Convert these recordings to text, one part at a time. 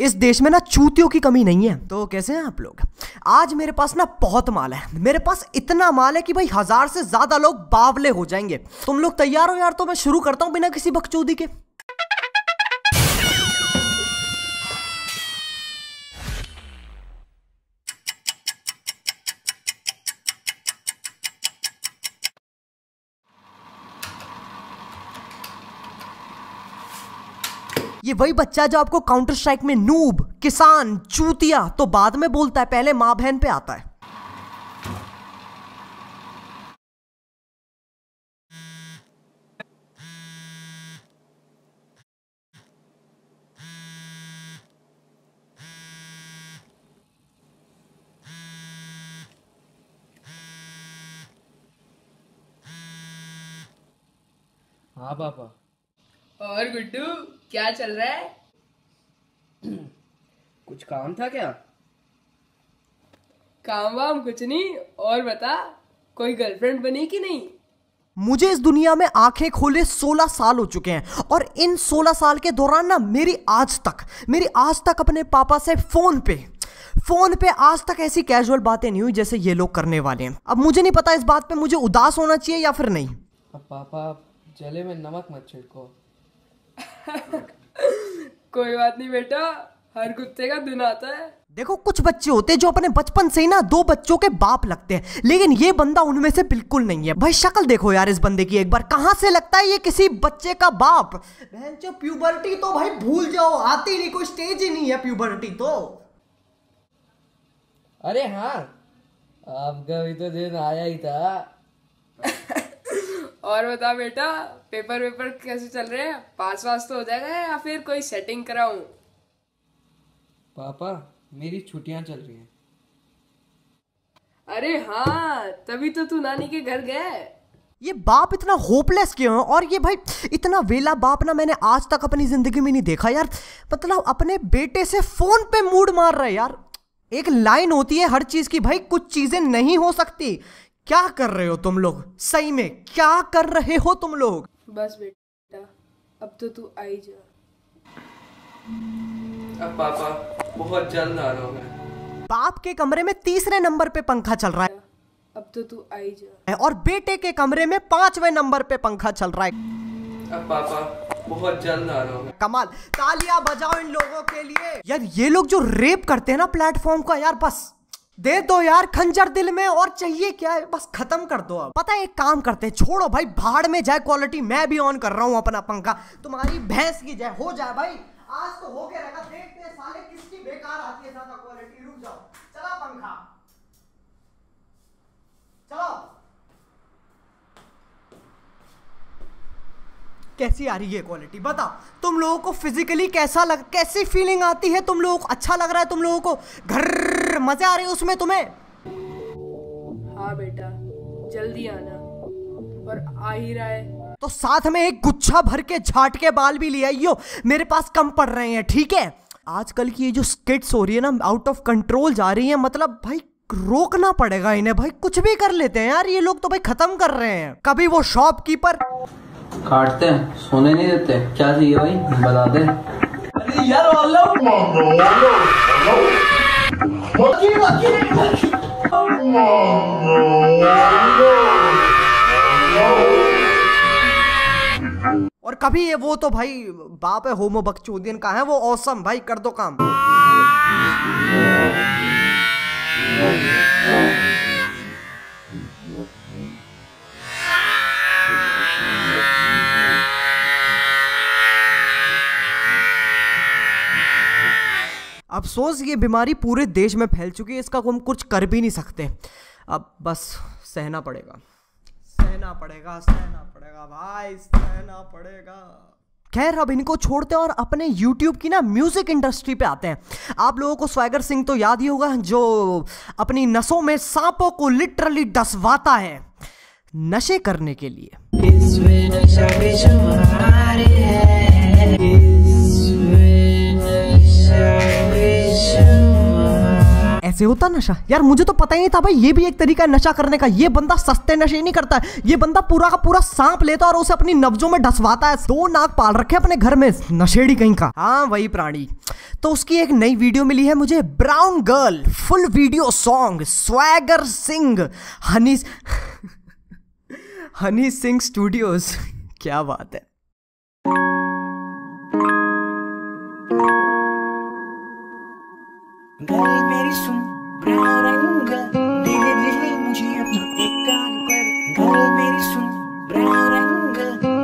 इस देश में ना चूतियों की कमी नहीं है। तो कैसे हैं आप लोग? आज मेरे पास ना बहुत माल है। मेरे पास इतना माल है कि भाई हज़ार से ज़्यादा लोग बावले हो जाएँगे। तुम लोग तैयार हो यार तो मैं शुरू करता हूँ बिना किसी बकचोदी के। ये वही बच्चा जो आपको काउंटर स्ट्राइक में नूब किसान चूतिया तो बाद में बोलता है पहले माँ बहन पे आता है। हाँ पापा। और गुड्डू क्या चल रहा है? कुछ काम था क्या? काम वाम कुछ नहीं और बता कोई गर्लफ्रेंड बनी कि नहीं? मुझे इस दुनिया में आँखें खोले 16 साल हो चुके हैं और इन 16 साल के दौरान ना मेरी आज तक मेरी आज तक अपने पापा से फ़ोन पे फ़ोन पे आज तक ऐसी कैजुअल बातें नहीं हुई जैसे ये लोग करने वाले हैं। अब मुझे नहीं पता इस बात पे मुझे उदास होना चाहिए या फिर नहीं। अब पापा जले में नमक मत छिड़को। कोई बात नहीं बेटा हर कुत्ते का दिन आता है। देखो कुछ बच्चे होते हैं जो अपने बचपन से ही ना दो बच्चों के बाप लगते हैं लेकिन ये बंदा उनमें से बिल्कुल नहीं है। भाई शक्ल देखो यार इस बंदे की एक बार कहाँ से लगता है ये किसी बच्चे का बाप? बहन जो प्यूबर्टी तो भाई भूल जाओ आती नहीं कोई स्टेज ही नहीं है प्यूबर्टी तो। अरे हाँ आपका भी तो दिन आया ही था। और बता बेटा पेपर वेपर कैसे चल रहे हैं? पास वास तो हो जाएगा या फिर कोई सेटिंग कराऊं? पापा मेरी छुट्टियाँ चल रही हैं। अरे हाँ तभी तो तू नानी के घर गया है। ये बाप इतना होपलेस क्यों है? और ये भाई इतना वेला बाप ना मैंने आज तक अपनी ज़िंदगी में नहीं देखा यार। मतलब अपने बेटे से फ़ोन पे मूड मार रहा है यार। एक लाइन होती है हर चीज़ की भाई कुछ चीज़ें नहीं हो सकती। क्या कर रहे हो तुम लोग? सही में क्या कर रहे हो तुम लोग? बस बेटा अब तो तू आई जा। अब पापा बहुत जल्द आ रहा हूँ मैं। बाप के कमरे में तीसरे नंबर पे पंखा चल रहा है। अब तो तू आई जा। और बेटे के कमरे में पांचवे नंबर पे पंखा चल रहा है। अब पापा बहुत जल्द आ रहा हूँ कमाल तालियाँ बजाओ इन लोगों के लिए। यार ये लोग जो रेप करते हैं ना प्लेटफॉर्म का यार बस। दे दो यार, खंजर दिल में और चाहिए क्या है? बस खत्म कर दो अब। पता है, एक काम करते हैं, छोड़ो भाई, भाड़ में जाए क्वालिटी मैं भी ऑन कर रहा हूँ अपना पंखा। तुम्हारी भैंस की जाए हो जाए भाई। आज तो हो गया रहेगा, देखते हैं साले किसकी बेकार आती है ज़्यादा क्वालिटी रुक जाओ। चला पंखा। चलो कैसी आ रही है क्वालिटी बताओ तुम लोगों को फिजिकली कैसा लग कैसी फीलिंग आती है? तुम लोगों को अच्छा लग रहा है? तुम लोगों को घर मज़े आ रहे हैं उसमें तुम्हें? हाँ बेटा जल्दी आना। और आ ही रहा है। तो साथ में एक गुच्छा भर के झाट के बाल भी ले आइयो। मेरे पास कम पड़ रहे हैं ठीक है? आजकल की ये जो स्किट्स हो रही है ना आउट ऑफ़ कंट्रोल जा रही है। मतलब भाई रोकना पड़ेगा इन्हें। भाई कुछ भी कर लेते हैं यार ये लोग तो भाई खत्म कर रहे हैं। कभी वो शॉपकीपर काटते हैं सोने नहीं देते। क्या चाहिए भाई? बता दे। और कभी ये वो तो भाई बाप है होमो बकचोदियन का है वो औसम भाई कर दो काम। अफसोस, ये बीमारी पूरे देश में फैल चुकी है, इसका हम कुछ कर भी नहीं सकते। अब बस सहना पड़ेगा। सहना पड़ेगा सहना पड़ेगा, भाई, सहना पड़ेगा। खैर, अब इनको छोड़ते हैं और अपने YouTube की ना म्यूज़िक इंडस्ट्री पे आते हैं। आप लोगों को स्वैगर सिंह तो याद ही होगा, जो अपनी नसों में सांपों को लिटरली डसवाता है नशे करने के लिए। ऐसे होता नशा? यार, मुझे तो पता ही नहीं था भाई, ये भी एक तरीका है नशा करने का। ये बंदा सस्ते नशे नहीं करता है। ये बंदा पूरा का पूरा सांप लेता और उसे अपनी नब्जों में ढसवाता है। दो नाक पाल रखे अपने घर में, नशेड़ी कहीं का। हाँ वही प्राणी। तो उसकी एक नई वीडियो मिली है मुझे, brown girl, full video song, swagger Singh, Honey Honey Singh studios. क्या बात है।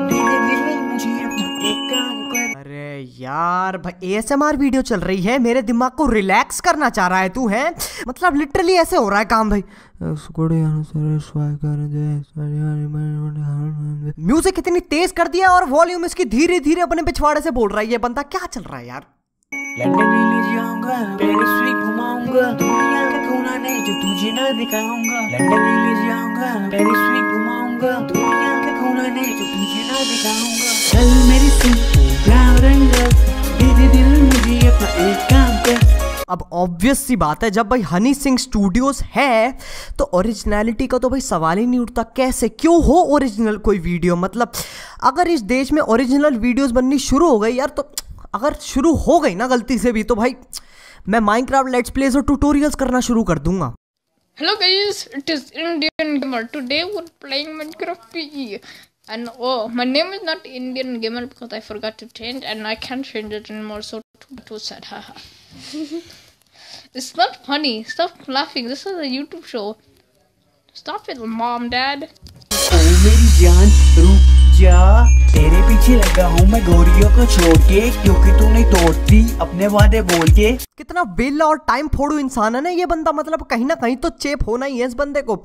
धीरे मुझे अपना एक कर। अरे यार, भाई वीडियो चल रही है। मेरे दिमाग को रिलैक्स करना चाह रहा है तू, है? मतलब लिटरली ऐसे हो रहा है काम, भाई। म्यूज़िक इतनी तेज कर दिया और वॉल्यूम इसकी धीरे धीरे अपने पिछवाड़े से बोल रहा है। ये बंदा क्या चल रहा है यार? लंदन ले जाऊँगा पेरिस भी घुमाऊँगा दुनिया का कोना नहीं जो तुझे ना दिखाऊँगा लंदन ले जाऊँगा पेरिस भी घुमाऊँगा दुनिया का कोना नहीं जो तुझे ना दिखाऊँगा चल मेरी सुन ब्राउन रंग धीरे धीरे मुझे अपना एक काम कर अब ऑब्वियस सी बात है जब भाई हनी सिंह स्टूडियोज है तो ओरिजिनलिटी का तो भाई सवाल ही नहीं उठता कैसे क्यों हो ओरिजिनल कोई वीडियो मतलब अगर इस देश में ओरिजिनल वीडियोस बननी शुरू हो गई यार तो अगर शुरू हो गई ना गलती से भी तो भाई मैं माइनक्राफ्ट लेट्स प्लेस और ट्यूटोरियल्स करना शुरू कर दूँगा Hello guys, it is Indian Gamer. Today we're playing Minecraft PE. And oh, my name is not Indian Gamer because I forgot to change and I can't change it anymore, so too, too sad. Haha. it's not funny. Stop laughing. This is a YouTube show. Stop it, mom, dad. जा। तेरे पीछे लगा हूँ मैं गोरियों को छोड़ के, क्योंकि तू नहीं तोड़ती अपने वादे बोल के। कितना बेला और टाइम फोड़ू इंसान है ना ये बंदा? मतलब कहीं ना कहीं तो चेप होना ही है इस बंदे को।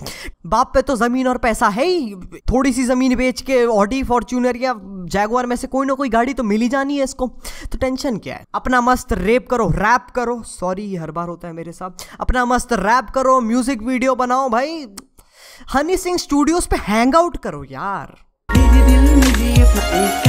बाप पे तो ज़मीन और पैसा है ही। थोड़ी सी ज़मीन बेच के, ऑडी, फॉर्च्यूनर या जैगुआर में से कोई ना कोई गाड़ी तो मिल जानी है इसको। तो टेंशन क्या है? अपना मस्त रेप करो, रैप करो। सॉरी हर बार होता है मेरे साथ। अपना मस्त रैप करो, म्यूज़िक वीडियो बनाओ भाई। हनी सिंह स्टूडियोज पे हैंग आउट करो यार। मुझे अपना एक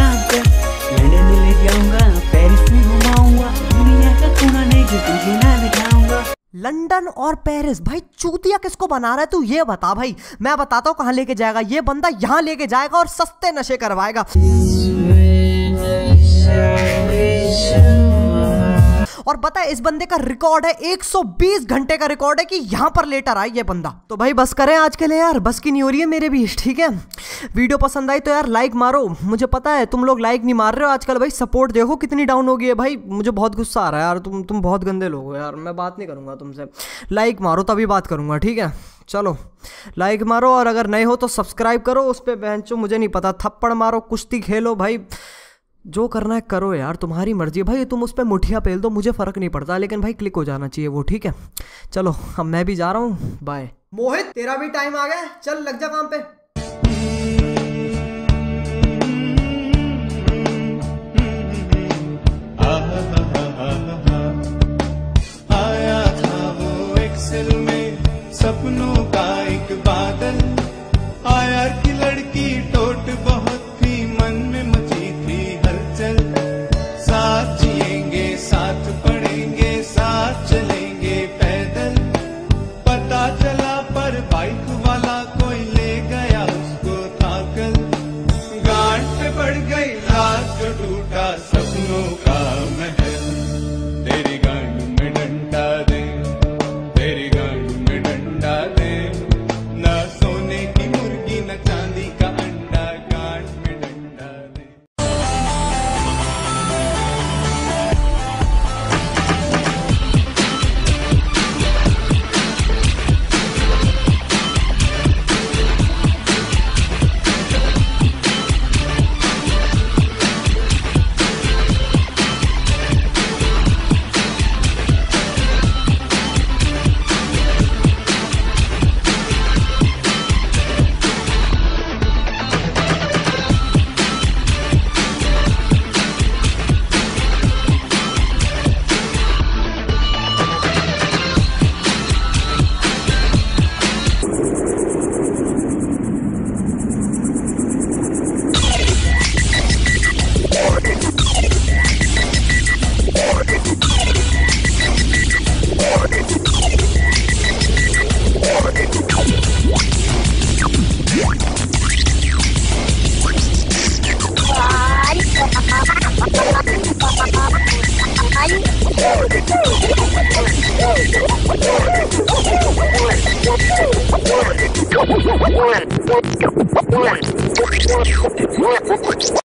लंदन ले जाऊँगा पेरिस भी घुमाऊँगा दुनिया का कोना नहीं जो तुझे ना दिखाऊँगा लंदन और पेरिस भाई चूतिया किसको बना रहा है तू ये बता भाई मैं बताता हूँ कहाँ लेके जाएगा ये बंदा यहाँ लेके जाएगा और सस्ते नशे करवाएगा और पता है, इस बंदे का रिकॉर्ड है 120 घंटे का रिकॉर्ड है कि यहाँ पर लेटर आए ये बंदा। तो भाई, बस करें आज के लिए यार, बस की नहीं हो रही है मेरे भी ठीक है? वीडियो पसंद आई तो यार लाइक मारो। मुझे पता है, तुम लोग लाइक नहीं मार रहे हो आजकल भाई सपोर्ट देखो कितनी डाउन हो गई है भाई। मुझे बहुत गुस्सा आ रहा है यार, तुम तुम बहुत गंदे लोग हो यार, मैं बात नहीं करूँगा तुमसे। लाइक मारो, तभी बात करूँगा, ठीक है? चलो लाइक मारो और अगर नए हो तो सब्सक्राइब करो, उस पर बहन मुझे नहीं पता, थप्पड़ मारो, कुश्ती खेलो भाई। जो करना है करो यार, तुम्हारी मर्ज़ी। है भाई, तुम उस पर मुठिया पेल दो, मुझे फ़र्क नहीं पड़ता, लेकिन भाई क्लिक हो जाना चाहिए वो, ठीक है? चलो, अब मैं भी जा रहा हूँ बाय मोहित, तेरा भी टाइम आ गया, चल, लग जा काम पे। चला One. One. One.